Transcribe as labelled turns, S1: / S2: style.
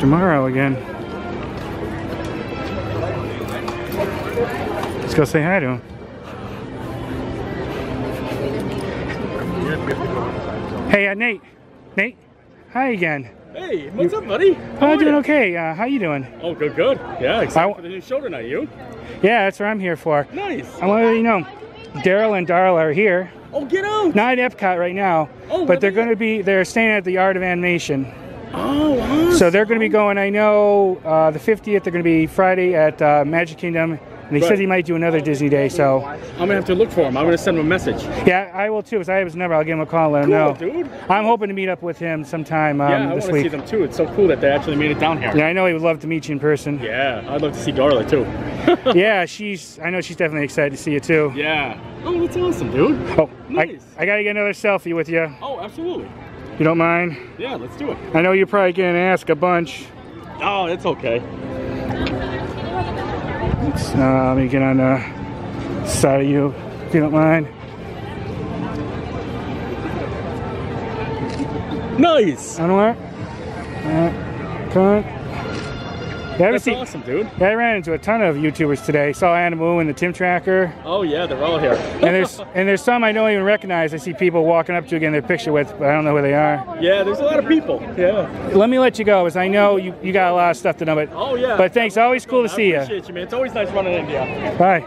S1: Tomorrow again. Let's go say hi to him. Hey, uh, Nate. Nate. Hi again.
S2: Hey, what's up, buddy?
S1: Oh, I'm doing okay. Uh, how you doing?
S2: Oh, good, good. Yeah, excited
S1: I-
S2: for the new show tonight. You?
S1: Yeah, that's what I'm here for.
S2: Nice.
S1: I want to let you know, Daryl and Darla are here.
S2: Oh, get out.
S1: Not at Epcot right now,
S2: Oh,
S1: but they're going to be. They're staying at the Art of Animation.
S2: Oh, awesome.
S1: So they're going to be going. I know uh, the 50th. They're going to be Friday at uh, Magic Kingdom, and he
S2: Right.
S1: said he might do another Disney day. So
S2: I'm gonna have to look for him. I'm gonna send him a message.
S1: yeah, I will too. Because I have his number. I'll give him a call and let him
S2: Cool,
S1: know.
S2: dude.
S1: I'm hoping to meet up with him sometime um,
S2: yeah, I
S1: this
S2: want to see them too. It's so cool that they actually made it down here.
S1: Yeah, I know he would love to meet you in person.
S2: Yeah, I'd love to see Darla too.
S1: yeah, she's. I know she's definitely excited to see you too.
S2: yeah. Oh, that's awesome, dude.
S1: Oh,
S2: Nice.
S1: I, I gotta get another selfie with you.
S2: Oh, absolutely.
S1: You don't mind?
S2: Yeah, let's do it.
S1: I know you're probably gonna ask a bunch.
S2: Oh, it's okay.
S1: Uh, let me get on the side of you, if you don't mind.
S2: Nice.
S1: On where? Uh, come on. Yeah,
S2: That's awesome, dude.
S1: yeah, I ran into a ton of YouTubers today. Saw Animu and the Tim Tracker,
S2: Oh yeah, they're all here.
S1: and there's and there's some I don't even recognize. I see people walking up to getting their picture with, but I don't know who they are.
S2: yeah, there's a lot of people. Yeah.
S1: Let me let you go, as I know you, you got a lot of stuff to know. But
S2: Oh yeah.
S1: but thanks, always cool to
S2: I
S1: see you.
S2: appreciate you, man. It's always nice running into you.
S1: Bye.